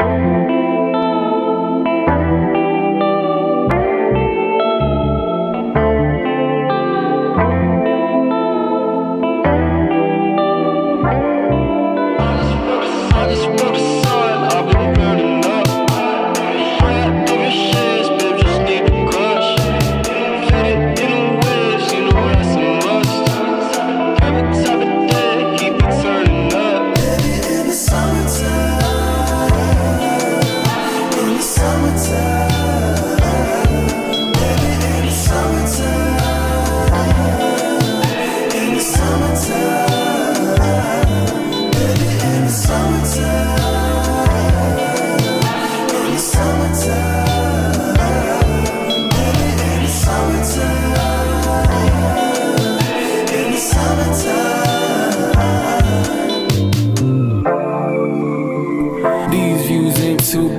I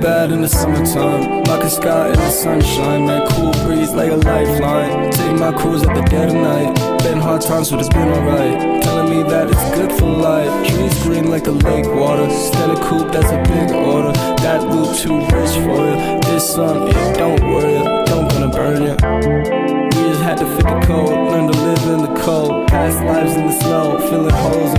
bad in the summertime. Like a sky in the sunshine, that cool breeze like a lifeline. Take my cruise at the dead of night. Been hard times, but it's been alright. Telling me that it's good for life. Trees green like the lake water. Steady coupe, that's a big order. That loop too rich for you. This song, it don't worry, don't gonna burn you. We just had to fit the code, learn to live in the cold. Past lives in the snow, filling holes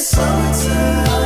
summertime.